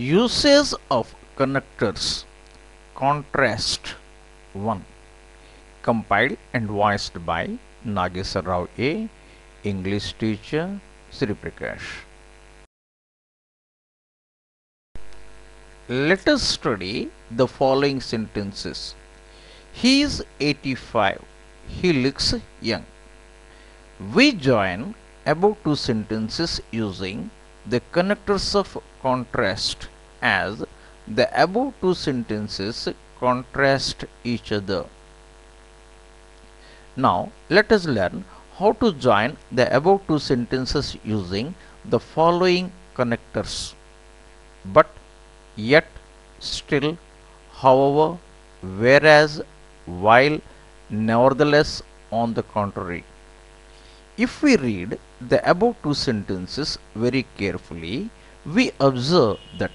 Usage of connectors Contrast 1 Compiled and voiced by Nageswar Rao A. English teacher Sri Prakash. Let us study the following sentences. He is 85. He looks young. We join above two sentences using the connectors of contrast as the above two sentences contrast each other. Now let us learn how to join the above two sentences using the following connectors. But, yet, still, however, whereas, while, nevertheless, on the contrary. If we read the above two sentences very carefully, we observe that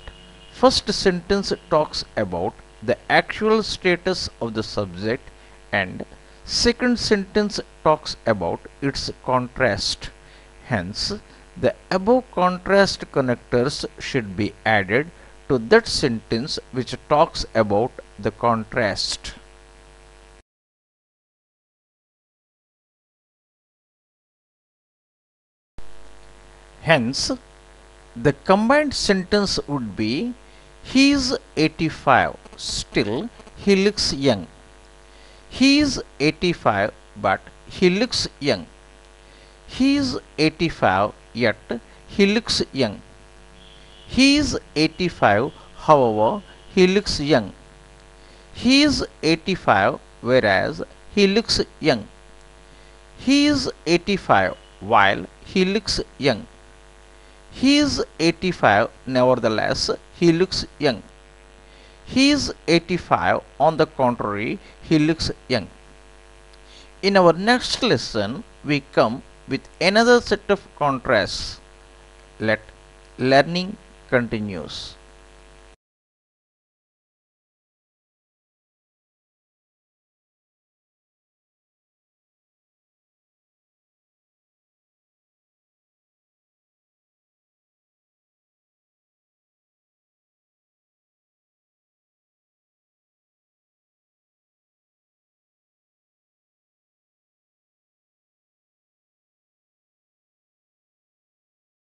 first sentence talks about the actual status of the subject and second sentence talks about its contrast. Hence, the above contrast connectors should be added to that sentence which talks about the contrast. Hence, the combined sentence would be He is 85, still he looks young. He is 85, but he looks young. He is 85, yet he looks young. He is 85, however, he looks young. He is 85, whereas he looks young. He is 85, while he looks young. He is 85, nevertheless, he looks young. He is 85, on the contrary, he looks young. In our next lesson, we come with another set of contrasts. Let learning continues.